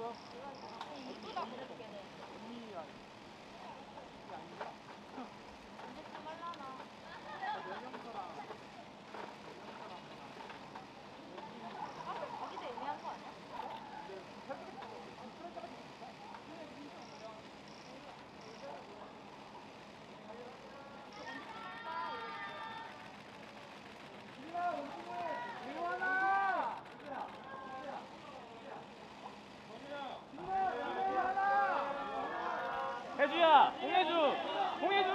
예쁘다 그렇게. 해주야, 홍해주, 홍해주.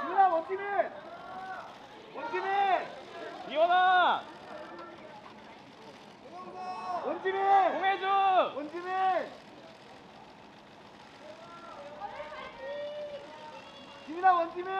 지훈아 원팀이! 원팀이! 이원아, 원팀이! 홍해주. 원팀이! 지훈아 원팀이